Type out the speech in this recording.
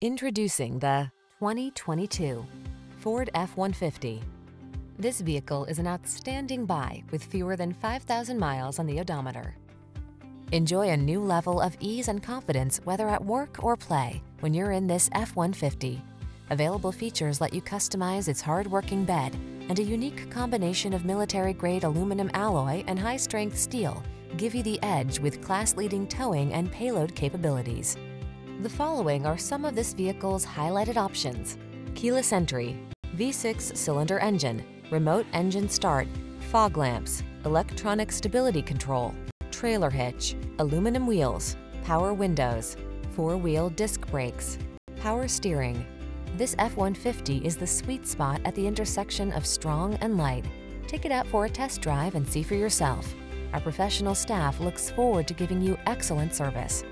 Introducing the 2022 Ford F-150. This vehicle is an outstanding buy with fewer than 5,000 miles on the odometer. Enjoy a new level of ease and confidence whether at work or play when you're in this F-150. Available features let you customize its hard-working bed and a unique combination of military-grade aluminum alloy and high-strength steel give you the edge with class-leading towing and payload capabilities. The following are some of this vehicle's highlighted options. Keyless entry, V6 cylinder engine, remote engine start, fog lamps, electronic stability control, trailer hitch, aluminum wheels, power windows, four-wheel disc brakes, power steering. This F-150 is the sweet spot at the intersection of strong and light. Take it out for a test drive and see for yourself. Our professional staff looks forward to giving you excellent service.